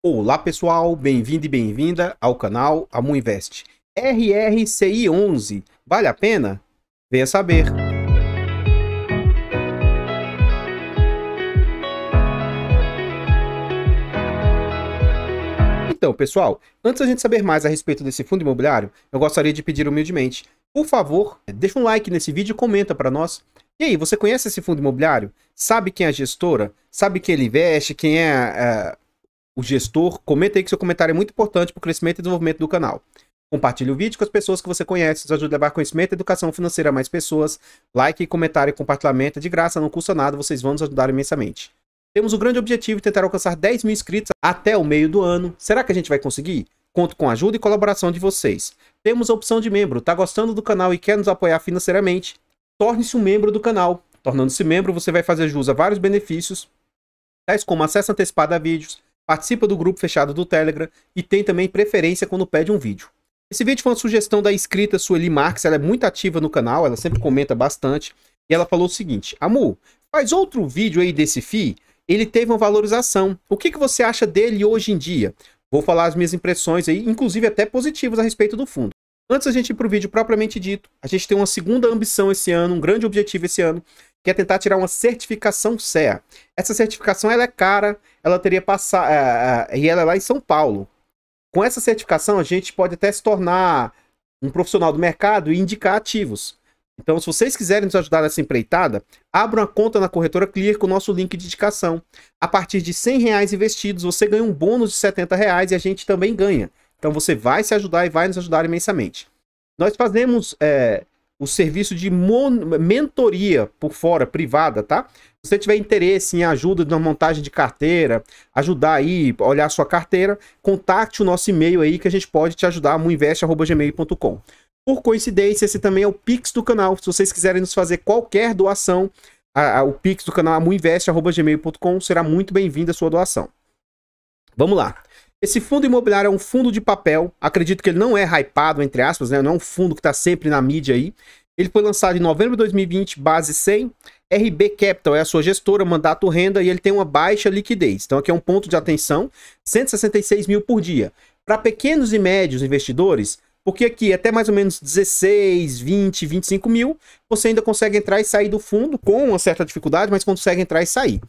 Olá pessoal, bem-vindo e bem-vinda ao canal Amuinvest. RRCI 11, vale a pena? Venha saber. Então, pessoal, antes da gente saber mais a respeito desse fundo imobiliário, eu gostaria de pedir humildemente, por favor, deixa um like nesse vídeo e comenta para nós. E aí, você conhece esse fundo imobiliário? Sabe quem é a gestora? Sabe quem ele investe? Quem é, é o gestor? Comenta aí que seu comentário é muito importante para o crescimento e desenvolvimento do canal. Compartilhe o vídeo com as pessoas que você conhece, nos ajude a levar conhecimento e educação financeira a mais pessoas. Like, comentário e compartilhamento é de graça, não custa nada, vocês vão nos ajudar imensamente. Temos o grande objetivo de tentar alcançar 10 mil inscritos até o meio do ano. Será que a gente vai conseguir? Conto com a ajuda e colaboração de vocês. Temos a opção de membro. Tá gostando do canal e quer nos apoiar financeiramente? Torne-se um membro do canal. Tornando-se membro, você vai fazer jus a vários benefícios, tais como acesso antecipado a vídeos, participa do grupo fechado do Telegram e tem também preferência quando pede um vídeo. Esse vídeo foi uma sugestão da inscrita Sueli Marques, ela é muito ativa no canal, ela sempre comenta bastante, e ela falou o seguinte, Amu, faz outro vídeo aí desse FII ele teve uma valorização. O que, que você acha dele hoje em dia? Vou falar as minhas impressões aí, inclusive até positivas a respeito do fundo. Antes da gente ir para o vídeo propriamente dito, a gente tem uma segunda ambição esse ano, um grande objetivo esse ano, que é tentar tirar uma certificação CEA. Essa certificação ela é cara, ela teria passar uh, uh, e ela é lá em São Paulo. Com essa certificação, a gente pode até se tornar um profissional do mercado e indicar ativos. Então, se vocês quiserem nos ajudar nessa empreitada, abra uma conta na corretora Clear com o nosso link de indicação. A partir de 100 reais investidos, você ganha um bônus de 70 reais e a gente também ganha. Então, você vai se ajudar e vai nos ajudar imensamente. Nós fazemos é, o serviço de mentoria por fora, privada, tá? Se você tiver interesse em ajuda na montagem de carteira, ajudar aí, olhar a sua carteira, contate o nosso e-mail aí que a gente pode te ajudar, muinvest.gmail.com. Por coincidência, esse também é o Pix do canal. Se vocês quiserem nos fazer qualquer doação, a, a, o Pix do canal amuinvest.gmail.com será muito bem-vinda a sua doação. Vamos lá. Esse fundo imobiliário é um fundo de papel. Acredito que ele não é hypado, entre aspas, né? Não é um fundo que está sempre na mídia aí. Ele foi lançado em novembro de 2020, base 100. RB Capital é a sua gestora, mandato renda, e ele tem uma baixa liquidez. Então aqui é um ponto de atenção, 166 mil por dia. Para pequenos e médios investidores, porque aqui até mais ou menos 16, 20, 25 mil, você ainda consegue entrar e sair do fundo com uma certa dificuldade, mas consegue entrar e sair.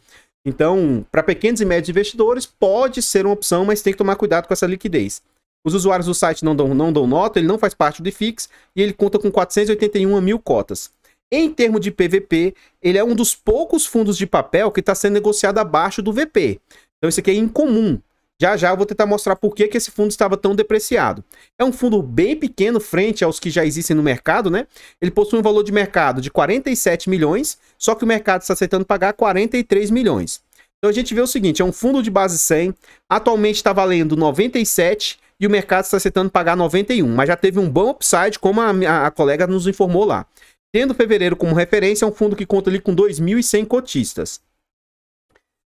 Então, para pequenos e médios investidores, pode ser uma opção, mas tem que tomar cuidado com essa liquidez. Os usuários do site não dão, não dão nota, ele não faz parte do IFIX e ele conta com 481 mil cotas. Em termos de PVP, ele é um dos poucos fundos de papel que está sendo negociado abaixo do VP. Então, isso aqui é incomum. Já já eu vou tentar mostrar por que, que esse fundo estava tão depreciado. É um fundo bem pequeno frente aos que já existem no mercado, né? Ele possui um valor de mercado de 47 milhões, só que o mercado está aceitando pagar 43 milhões. Então a gente vê o seguinte, é um fundo de base 100, atualmente está valendo 97 e o mercado está aceitando pagar 91, mas já teve um bom upside, como a, a, a colega nos informou lá. Tendo fevereiro como referência, é um fundo que conta ali com 2.100 cotistas.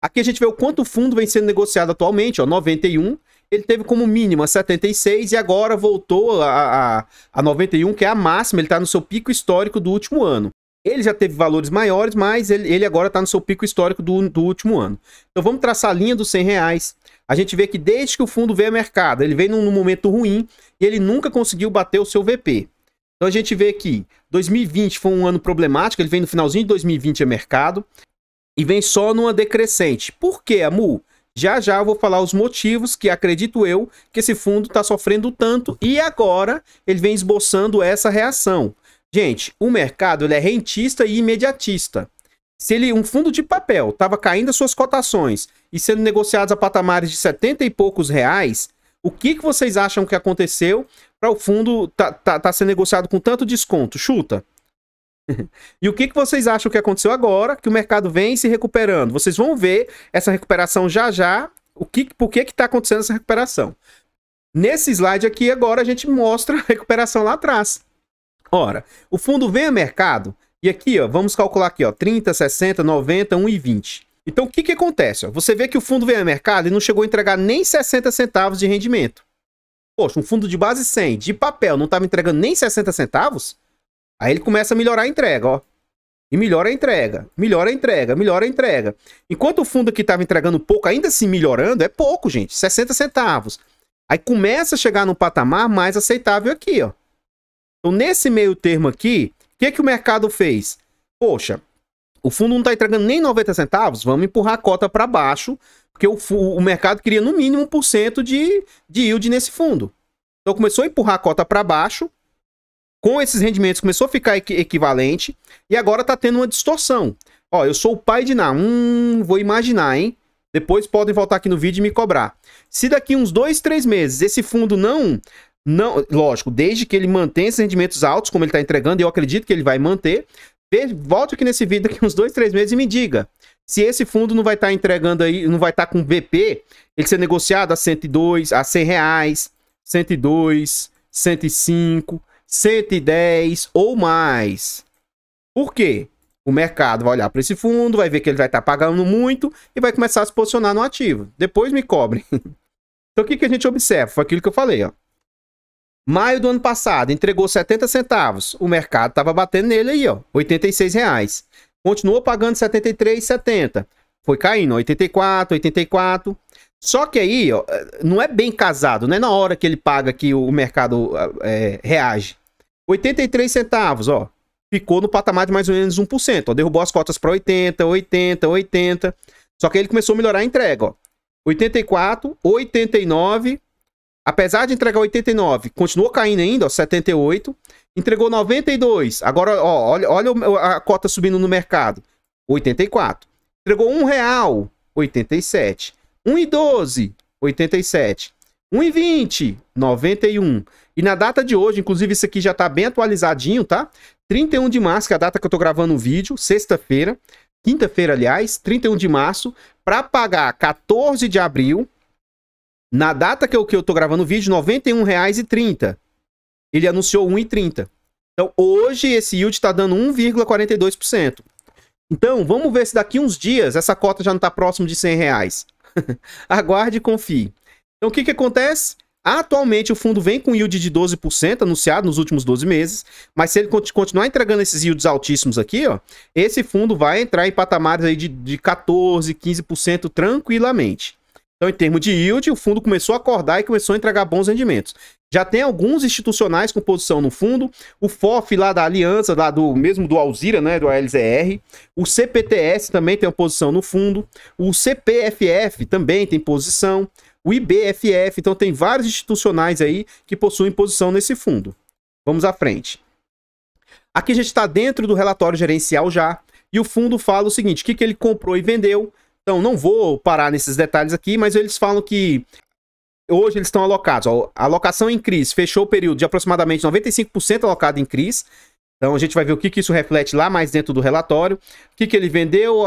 Aqui a gente vê o quanto o fundo vem sendo negociado atualmente, ó, 91. Ele teve como mínima 76 e agora voltou a, a, a 91, que é a máxima. Ele está no seu pico histórico do último ano. Ele já teve valores maiores, mas ele, ele agora está no seu pico histórico do, do último ano. Então vamos traçar a linha dos 100 reais. A gente vê que desde que o fundo veio ao mercado, ele vem num, num momento ruim e ele nunca conseguiu bater o seu VP. Então a gente vê que 2020 foi um ano problemático, ele vem no finalzinho de 2020 a mercado e vem só numa decrescente. Por quê, Amu? Já já eu vou falar os motivos que acredito eu que esse fundo está sofrendo tanto e agora ele vem esboçando essa reação. Gente, o mercado ele é rentista e imediatista. Se ele, um fundo de papel estava caindo as suas cotações e sendo negociados a patamares de 70 e poucos reais, o que, que vocês acham que aconteceu para o fundo tá, tá, tá sendo negociado com tanto desconto? Chuta. e o que, que vocês acham que aconteceu agora, que o mercado vem se recuperando? Vocês vão ver essa recuperação já já, o que, por que está acontecendo essa recuperação. Nesse slide aqui, agora, a gente mostra a recuperação lá atrás. Ora, o fundo vem a mercado, e aqui, ó, vamos calcular aqui, ó, 30, 60, 90, 1 e 20. Então, o que, que acontece? Ó? Você vê que o fundo vem a mercado e não chegou a entregar nem 60 centavos de rendimento. Poxa, um fundo de base 100, de papel, não estava entregando nem 60 centavos? Aí ele começa a melhorar a entrega, ó. E melhora a entrega, melhora a entrega, melhora a entrega. Enquanto o fundo aqui estava entregando pouco, ainda assim melhorando, é pouco, gente, 60 centavos. Aí começa a chegar no patamar mais aceitável aqui, ó. Então, nesse meio termo aqui, o que, que o mercado fez? Poxa, o fundo não está entregando nem 90 centavos, vamos empurrar a cota para baixo, porque o, o, mercado queria no mínimo 1% de, de yield nesse fundo. Então começou a empurrar a cota para baixo, com esses rendimentos começou a ficar equi equivalente, e agora está tendo uma distorção. Ó, eu sou o pai de Ná, hum, vou imaginar, hein? Depois podem voltar aqui no vídeo e me cobrar. Se daqui uns dois, três meses esse fundo não não, lógico, desde que ele mantenha esses rendimentos altos, como ele está entregando, eu acredito que ele vai manter. Volte aqui nesse vídeo daqui uns dois, três meses e me diga se esse fundo não vai estar tá entregando aí, não vai estar tá com BP, ele ser negociado a 102, a 100 reais, 102, 105, 110 ou mais. Por quê? O mercado vai olhar para esse fundo, vai ver que ele vai estar tá pagando muito e vai começar a se posicionar no ativo. Depois me cobre. então o que, que a gente observa? Foi aquilo que eu falei, ó. Maio do ano passado, entregou 70 centavos. O mercado estava batendo nele aí, ó, 86 reais. Continuou pagando 73,70. Foi caindo, 84, 84. Só que aí, ó, não é bem casado, não é na hora que ele paga que o mercado é, reage. 83 centavos, ó, ficou no patamar de mais ou menos 1%. Ó, derrubou as cotas para 80, 80, 80. Só que aí ele começou a melhorar a entrega, ó. 84, 89, Apesar de entregar 89, continuou caindo ainda, ó, 78. Entregou 92. Agora, ó, olha, olha a cota subindo no mercado. 84. Entregou um real, 87. 1,12, 87. 1,20, 91. E na data de hoje, inclusive isso aqui já tá bem atualizadinho, tá? 31 de março, que é a data que eu tô gravando o vídeo, sexta-feira, quinta-feira, aliás, 31 de março, para pagar 14 de abril, na data que eu, que eu gravando o vídeo, R$ 91,30. Ele anunciou 1,30. Então, hoje esse yield está dando 1,42%. Então, vamos ver se daqui uns dias essa cota já não está próximo de 100 reais. Aguarde e confie. Então, o que, que acontece? Atualmente, o fundo vem com yield de 12% anunciado nos últimos 12 meses, mas se ele continuar entregando esses yields altíssimos aqui, ó, esse fundo vai entrar em patamares aí de, de 14%, 15% tranquilamente. Então, em termos de yield, o fundo começou a acordar e começou a entregar bons rendimentos. Já tem alguns institucionais com posição no fundo, o FOF lá da Aliança, lá do mesmo do Alzira, né, do ALZR, o CPTS também tem uma posição no fundo, o CPFF também tem posição, o IBFF, então tem vários institucionais aí que possuem posição nesse fundo. Vamos à frente. Aqui a gente está dentro do relatório gerencial já, e o fundo fala o seguinte, o que, que ele comprou e vendeu, então, não vou parar nesses detalhes aqui, mas eles falam que hoje eles estão alocados. Ó, a alocação em CRIs fechou o período de aproximadamente 95% alocado em CRIs. Então, a gente vai ver o que, que isso reflete lá mais dentro do relatório. O que, que ele vendeu,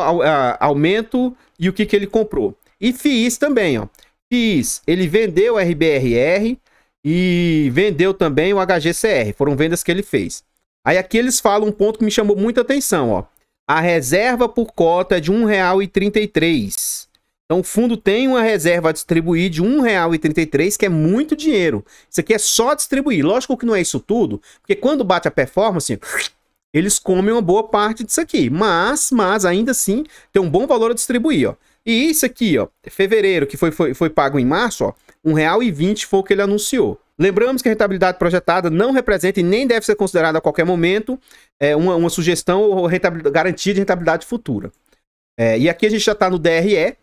aumento e o que, que ele comprou. E FIIs também, ó. Ele vendeu o RBRR e vendeu também o HGCR. Foram vendas que ele fez. Aí aqui eles falam um ponto que me chamou muita atenção, ó. A reserva por cota é de R$ 1,33. Então o fundo tem uma reserva a distribuir de R$ 1,33, que é muito dinheiro. Isso aqui é só distribuir. Lógico que não é isso tudo, porque quando bate a performance, eles comem uma boa parte disso aqui. Mas, mas ainda assim, tem um bom valor a distribuir, ó. E isso aqui, ó, fevereiro, que foi, foi, foi pago em março, ó, R$ 1,20 foi o que ele anunciou. Lembramos que a rentabilidade projetada não representa e nem deve ser considerada a qualquer momento é, uma, uma sugestão ou garantia de rentabilidade futura. É, e aqui a gente já está no DRE.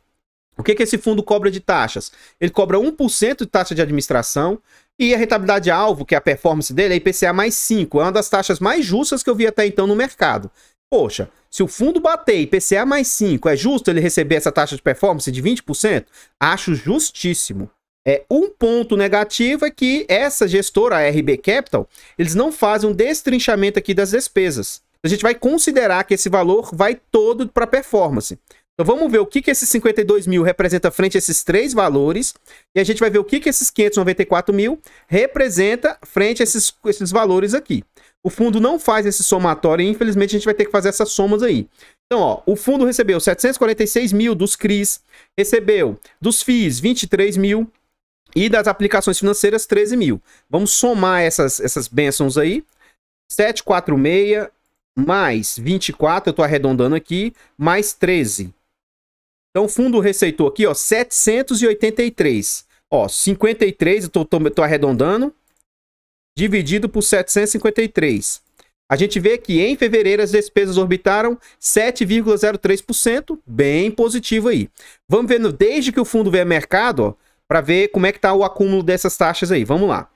O que, que esse fundo cobra de taxas? Ele cobra 1% de taxa de administração e a rentabilidade alvo, que é a performance dele, é IPCA mais 5. É uma das taxas mais justas que eu vi até então no mercado. Poxa, se o fundo bater IPCA mais 5, é justo ele receber essa taxa de performance de 20%? Acho justíssimo. É, um ponto negativo é que essa gestora, a RB Capital, eles não fazem um destrinchamento aqui das despesas. A gente vai considerar que esse valor vai todo para performance. Então vamos ver o que, que esses 52 mil representa frente a esses três valores. E a gente vai ver o que, que esses 594 mil representa frente a esses, esses valores aqui. O fundo não faz esse somatório e infelizmente a gente vai ter que fazer essas somas aí. Então, ó, o fundo recebeu 746 mil dos CRIs, recebeu dos FIIs 23 mil, e das aplicações financeiras, 13 mil. Vamos somar essas, essas bênçãos aí. 746 mais 24, eu estou arredondando aqui, mais 13. Então, o fundo receitou aqui, ó, 783. Ó, 53, eu tô arredondando, dividido por 753. A gente vê que em fevereiro as despesas orbitaram 7,03%, bem positivo aí. Vamos vendo desde que o fundo veio ao mercado, para ver como é que tá o acúmulo dessas taxas aí. Vamos lá.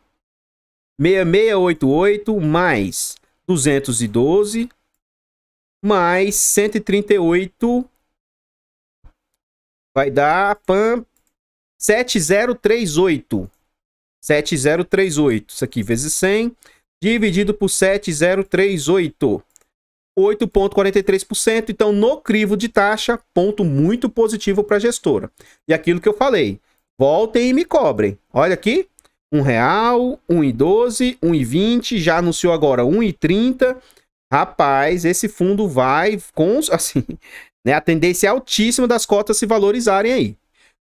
6688 mais 212 mais 138 vai dar pan 7038. 7038. Isso aqui vezes 100 dividido por 7038. 8,43%. Então, no crivo de taxa, ponto muito positivo para a gestora. E aquilo que eu falei, voltem e me cobrem. Olha aqui, um real, 1,12, 1,20, já anunciou agora 1,30. Rapaz, esse fundo vai com, assim, né, a tendência é altíssima das cotas se valorizarem aí.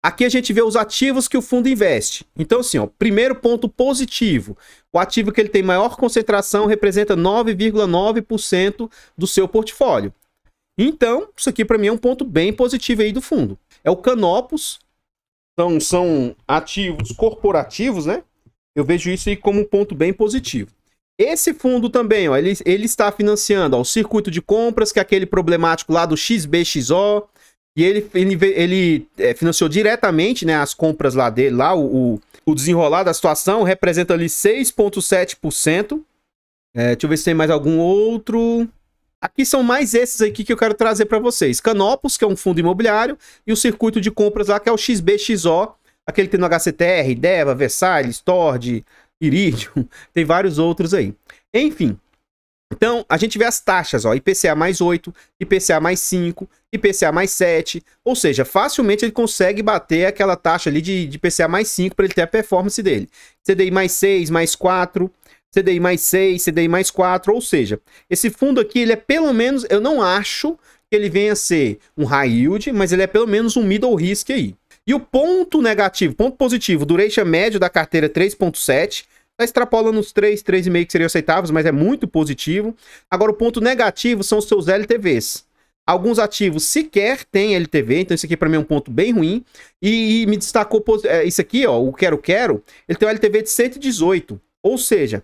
Aqui a gente vê os ativos que o fundo investe. Então, assim, ó, primeiro ponto positivo. O ativo que ele tem maior concentração representa 9,9% do seu portfólio. Então, isso aqui para mim é um ponto bem positivo aí do fundo. É o Canopus. Então, são ativos corporativos, né? Eu vejo isso aí como um ponto bem positivo. Esse fundo também, ó, ele, ele está financiando ó, o circuito de compras, que é aquele problemático lá do XBXO, e ele, ele, ele é, financiou diretamente né, as compras lá dele, lá o, o, o desenrolar da situação representa ali 6,7%. É, deixa eu ver se tem mais algum outro. Aqui são mais esses aqui que eu quero trazer para vocês. Canopus, que é um fundo imobiliário, e o circuito de compras lá, que é o XBXO, aquele que tem no HCTR, Deva, Versailles, Tord, Iridium, tem vários outros aí. Enfim, então a gente vê as taxas, ó, IPCA mais 8, IPCA mais 5, IPCA mais 7, ou seja, facilmente ele consegue bater aquela taxa ali de, de IPCA mais 5 para ele ter a performance dele. CDI mais 6, mais 4, CDI mais 6, CDI mais 4, ou seja, esse fundo aqui, ele é pelo menos, eu não acho que ele venha a ser um high yield, mas ele é pelo menos um middle risk aí. E o ponto negativo, ponto positivo, duration médio da carteira 3.7, Está extrapolando os 3, 3,5 que seriam aceitáveis, mas é muito positivo. Agora, o ponto negativo são os seus LTVs. Alguns ativos sequer têm LTV, então isso aqui para mim é um ponto bem ruim. E, e me destacou é, isso aqui, ó, o Quero Quero, ele tem um LTV de 118. Ou seja,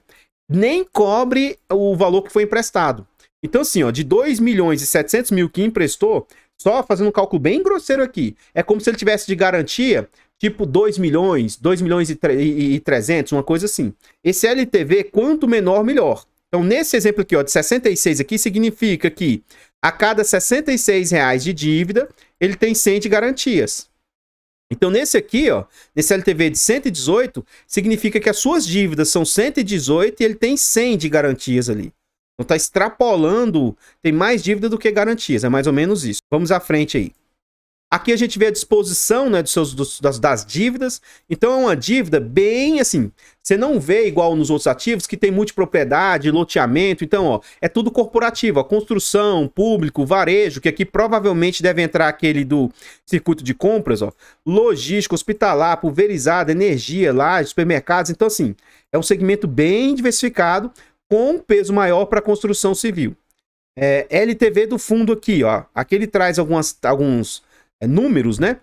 nem cobre o valor que foi emprestado. Então, assim, ó, de 2 milhões e 700 mil que emprestou, só fazendo um cálculo bem grosseiro aqui, é como se ele tivesse de garantia tipo 2 milhões, 2 milhões e, e 300, uma coisa assim. Esse LTV, quanto menor, melhor. Então, nesse exemplo aqui, ó, de 66 aqui, significa que a cada 66 reais de dívida, ele tem 100 de garantias. Então, nesse aqui, ó, nesse LTV de 118, significa que as suas dívidas são 118 e ele tem 100 de garantias ali. Então, tá extrapolando, tem mais dívida do que garantias, é mais ou menos isso. Vamos à frente aí. Aqui a gente vê a disposição né, dos seus, dos, das, das, dívidas. Então é uma dívida bem assim. Você não vê igual nos outros ativos que tem multipropriedade, loteamento. Então, ó, é tudo corporativo. Ó, construção, público, varejo, que aqui provavelmente deve entrar aquele do circuito de compras, ó. Logística, hospitalar, pulverizada, energia, lajes, supermercados. Então, assim, é um segmento bem diversificado, com peso maior para construção civil. É, LTV do fundo aqui, ó. Aqui ele traz algumas, alguns é, números, né?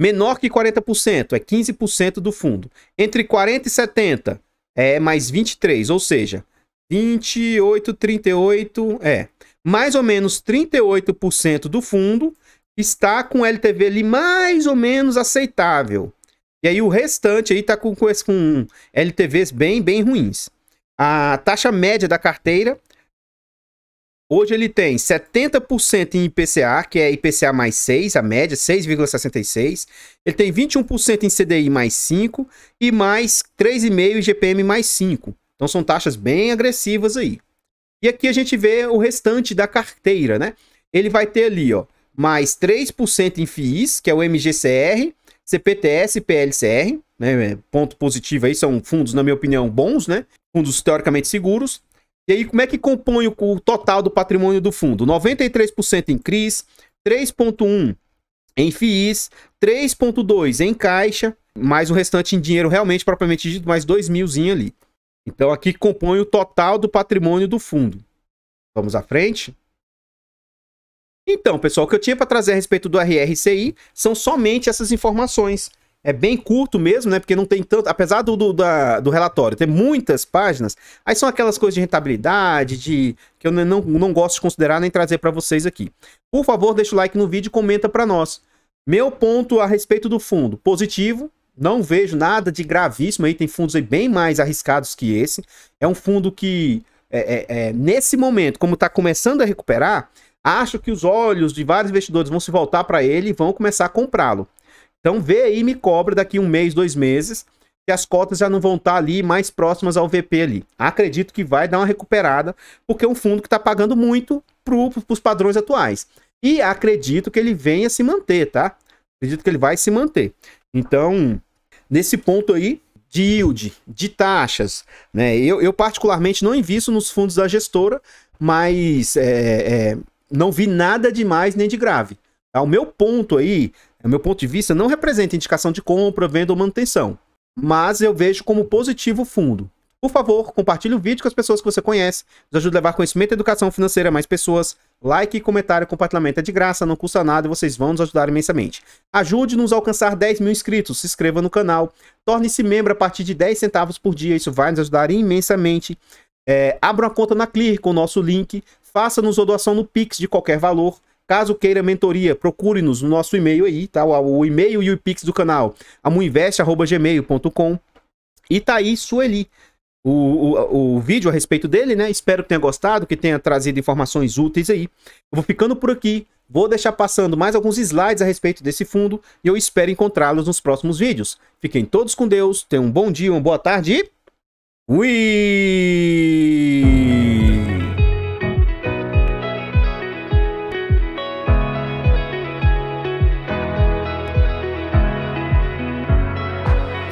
Menor que 40% é 15% do fundo. Entre 40 e 70 é mais 23, ou seja, 28, 38, é. Mais ou menos 38% do fundo está com LTV ali mais ou menos aceitável. E aí o restante aí tá com, com, com LTVs bem, bem ruins. A taxa média da carteira Hoje ele tem 70% em IPCA, que é IPCA mais 6, a média, 6,66. Ele tem 21% em CDI mais 5 e mais 3,5% em GPM mais 5. Então são taxas bem agressivas aí. E aqui a gente vê o restante da carteira, né? Ele vai ter ali, ó, mais 3% em FIIs, que é o MGCR, CPTS e PLCR, né? Ponto positivo aí, são fundos, na minha opinião, bons, né? Fundos teoricamente seguros. E aí, como é que compõe o, total do patrimônio do fundo? 93% em CRIs, 3,1% em FIIs, 3,2% em caixa, mais o restante em dinheiro realmente propriamente dito, mais 2 milzinho ali. Então aqui compõe o total do patrimônio do fundo. Vamos à frente. Então, pessoal, o que eu tinha para trazer a respeito do RRCI são somente essas informações. É bem curto mesmo, né? Porque não tem tanto. Apesar do, do, da, do relatório ter muitas páginas, aí são aquelas coisas de rentabilidade, de que eu não, não gosto de considerar nem trazer para vocês aqui. Por favor, deixa o like no vídeo e comenta para nós. Meu ponto a respeito do fundo: positivo. Não vejo nada de gravíssimo aí. Tem fundos aí bem mais arriscados que esse. É um fundo que, é, é, é, nesse momento, como está começando a recuperar, acho que os olhos de vários investidores vão se voltar para ele e vão começar a comprá-lo. Então vê aí e me cobra daqui um mês, dois meses, que as cotas já não vão estar tá ali mais próximas ao VP ali. Acredito que vai dar uma recuperada, porque é um fundo que está pagando muito para os padrões atuais. E acredito que ele venha se manter, tá? Acredito que ele vai se manter. Então, nesse ponto aí, de yield, de taxas, né? Eu, eu particularmente não invisto nos fundos da gestora, mas é, é, não vi nada de mais nem de grave. Tá? O meu ponto aí o meu ponto de vista, não representa indicação de compra, venda ou manutenção, mas eu vejo como positivo o fundo. Por favor, compartilhe o vídeo com as pessoas que você conhece. Nos ajude a levar conhecimento e educação financeira a mais pessoas. Like, comentário, compartilhamento é de graça, não custa nada e vocês vão nos ajudar imensamente. Ajude-nos a alcançar 10 mil inscritos, se inscreva no canal, torne-se membro a partir de 10 centavos por dia, isso vai nos ajudar imensamente. É, abra uma conta na Clear com o nosso link, faça-nos a doação no Pix de qualquer valor. Caso queira mentoria, procure-nos no nosso e-mail aí, tá? O, o e-mail e o Pix do canal, amuinvest.gmail.com. E tá aí, Sueli. O, o, o vídeo a respeito dele, né? Espero que tenha gostado, que tenha trazido informações úteis aí. Eu vou ficando por aqui. Vou deixar passando mais alguns slides a respeito desse fundo e eu espero encontrá-los nos próximos vídeos. Fiquem todos com Deus, tenham um bom dia, uma boa tarde e... Ui!